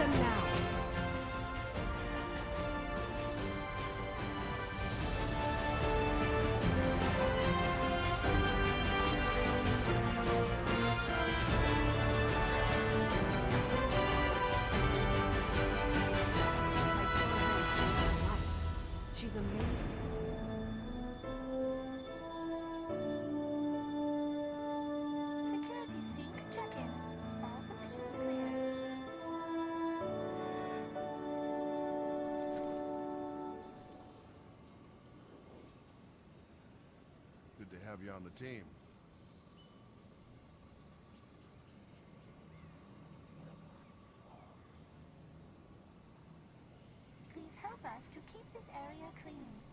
them now. Have you on the team. Please help us to keep this area clean.